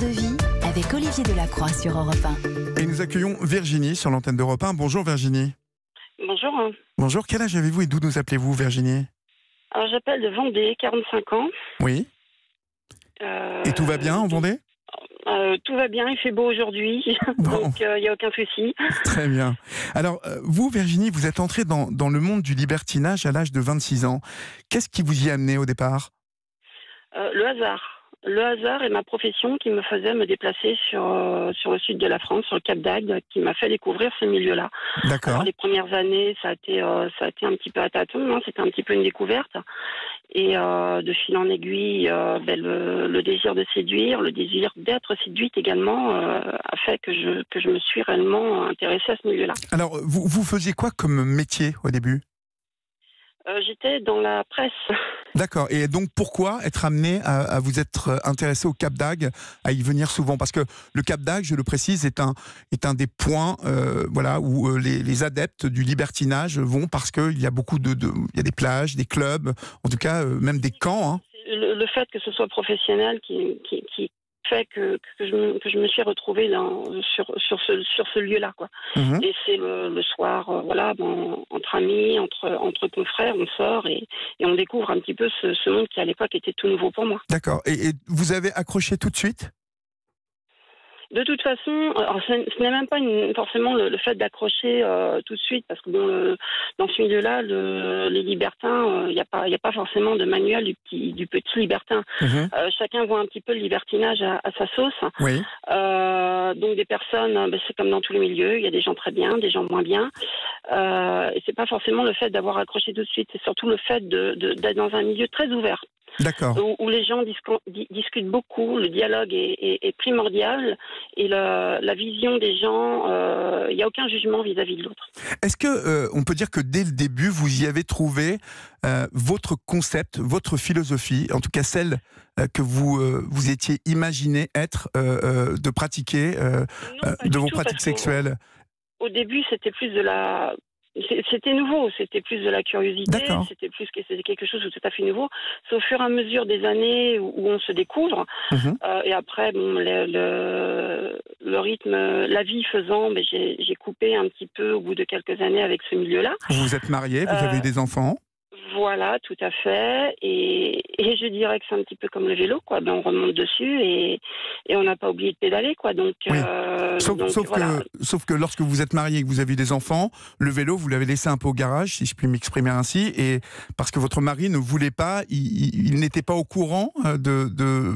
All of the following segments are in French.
De vie avec Olivier Delacroix sur Europe 1. Et nous accueillons Virginie sur l'antenne d'Europe 1. Bonjour Virginie. Bonjour. Bonjour, quel âge avez-vous et d'où nous appelez-vous Virginie? Alors j'appelle de Vendée, 45 ans. Oui. Euh, Et tout va bien en Vendée? euh, Tout va bien, il fait beau aujourd'hui, Bon. donc il n'y a aucun souci. Très bien. Alors, euh, vous Virginie, vous êtes entrée dans, dans le monde du libertinage à l'âge de 26 ans. Qu'est-ce qui vous y a amené au départ? Euh, le hasard. Le hasard et ma profession qui me faisait me déplacer sur, euh, sur le sud de la France, sur le Cap d'Agde, qui m'a fait découvrir ce milieu-là. D'accord. Les premières années, ça a été, euh, ça a été un petit peu à tâtons, hein, c'était un petit peu une découverte. Et euh, de fil en aiguille, ben, le, le désir de séduire, le désir d'être séduite également, a fait que je, que je me suis réellement intéressée à ce milieu-là. Alors, vous, vous faisiez quoi comme métier au début? J'étais dans la presse. D'accord. Et donc, pourquoi être amené à, vous être euh, intéressé au Cap d'Agde, à y venir souvent? Parce que le Cap d'Agde, je le précise, est un, est un des points euh, voilà, où euh, les, adeptes du libertinage vont parce qu'il y a beaucoup de, Il y a des plages, des clubs, en tout cas, euh, même des camps. hein. Le, fait que ce soit professionnel qui fait que, que, je, me- que je me suis retrouvée dans, sur, sur ce, sur ce lieu-là. quoi. Mhm. Et c'est le, le soir, euh, voilà, bon, entre amis, entre, entre confrères, on sort et, et on découvre un petit peu ce, ce monde qui à l'époque était tout nouveau pour moi. D'accord. Et, et vous avez accroché tout de suite? De toute façon, alors, ce, n'est même pas une- forcément le, le fait d'accrocher euh, tout de suite, parce que bon, le- dans ce milieu-là, le- les libertins, euh, il n'y a, pas- y a pas forcément de manuel du petit, du petit libertin. Mhm. Euh, chacun voit un petit peu le libertinage à, à sa sauce. Oui. Euh, donc des personnes, euh, ben, c'est comme dans tous les milieux, il y a des gens très bien, des gens moins bien. Euh, et c'est pas forcément le fait d'avoir accroché tout de suite, c'est surtout le fait de- de- d'être dans un milieu très ouvert. Où, où les gens discu- di- discutent beaucoup, le dialogue est, est- est primordial, et la vision des gens, euh, il n'y a aucun jugement vis-à-vis de l'autre. Est-ce que euh, on peut dire que dès le début, vous y avez trouvé euh, votre concept, votre philosophie, en tout cas celle euh, que vous euh, vous étiez imaginé être euh, euh, de pratiquer euh, Non, euh, de vos tout, pratiques sexuelles? Au début, c'était plus de la. C'était nouveau, c'était plus de la curiosité, c'était plus que c'était quelque chose de tout à fait nouveau. C'est au fur et à mesure des années où, où on se découvre, Mhm. euh, et après, bon, le, le, le rythme, la vie faisant, ben, j'ai j'ai coupé un petit peu au bout de quelques années avec ce milieu-là. Vous vous êtes marié, vous Euh, avez eu des enfants? Voilà, tout à fait. Et, et je dirais que c'est un petit peu comme le vélo, quoi. Ben, on remonte dessus et, et on n'a pas oublié de pédaler, quoi. Donc, Oui. euh, Sauf, donc, sauf voilà. que, sauf que lorsque vous êtes marié et que vous avez des enfants, le vélo, vous l'avez laissé un peu au garage, si je puis m'exprimer ainsi, et parce que votre mari ne voulait pas, il, n'était pas au courant euh, de,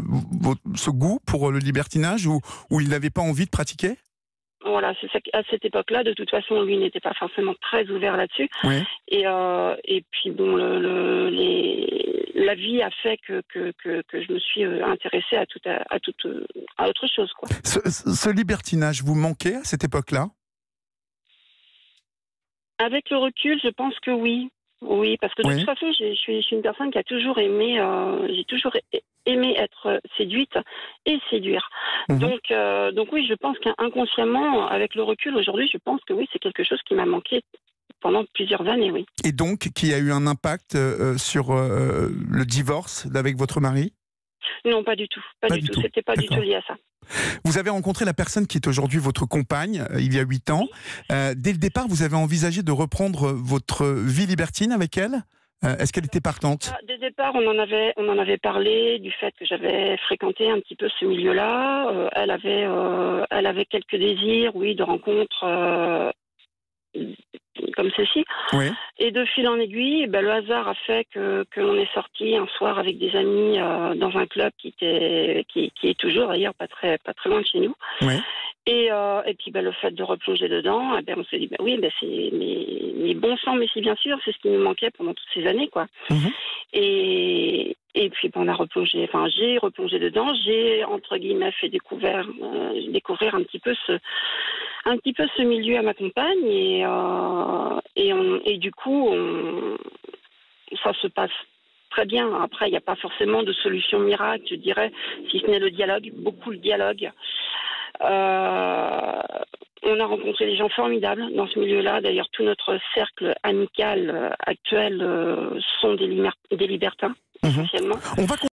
ce goût pour le libertinage ou, ou il n'avait pas envie de pratiquer? Voilà, c'est ça. À cette époque-là, de toute façon, lui n'était pas forcément très ouvert là-dessus. Et, euh, et puis, bon, le, le- les, la vie a fait que, que, que, que je me suis euh, intéressée à, tout, à, à, toute, euh, à autre chose, quoi. Ce, libertinage vous manquait à cette époque-là? Avec le recul, je pense que oui. Oui, parce que de Oui. toute façon, je suis, je suis une personne qui a toujours aimé, euh, j'ai toujours a- aimé être séduite et séduire. Mhm. Donc, euh, donc oui, je pense qu'inconsciemment, avec le recul aujourd'hui, je pense que oui, c'est quelque chose qui m'a manqué pendant plusieurs années, oui. Et donc qui a eu un impact euh, sur euh, le divorce avec votre mari? Non, pas du tout, pas, Pas du du tout. C'était pas du tout lié à ça. Vous avez rencontré la personne qui est aujourd'hui votre compagne il y a huit ans. Dès le départ, vous avez envisagé de reprendre votre vie libertine avec elle? Euh, Est-ce qu'elle était partante? Ah, Dès le départ, on en avait, on en avait parlé du fait que j'avais fréquenté un petit peu ce milieu-là. Euh, elle avait, euh, elle avait quelques désirs, oui, de rencontres comme ceci. Oui. Et de fil en aiguille, ben, le hasard a fait que que l'on est sorti un soir avec des amis dans un club qui était, qui, qui est toujours d'ailleurs pas très, pas très loin de chez nous. Oui. Et, euh, et puis ben, le fait de replonger dedans, eh ben, on s'est dit ben oui, ben, c'est mais, mais bon sang, mais si bien sûr, c'est ce qui nous manquait pendant toutes ces années, quoi. Mhm. Et, et puis ben, on a replongé, enfin j'ai replongé dedans, j'ai entre guillemets fait découvrir, euh, découvrir un petit peu ce, un petit peu ce milieu à ma compagne et euh, et, on, et du coup on, ça se passe très bien. Après il n'y a pas forcément de solution miracle, je dirais, si ce n'est le dialogue, beaucoup le dialogue. Euh, on a rencontré des gens formidables dans ce milieu-là. D'ailleurs, tout notre cercle amical euh, actuel euh, sont des, libertins, Mhm. essentiellement. On va